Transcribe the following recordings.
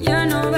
You know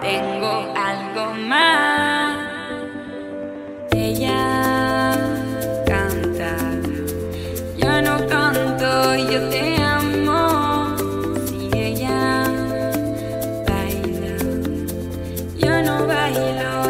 tengo algo más. Ella canta, yo no canto, yo te amo. Si ella baila, yo no bailo.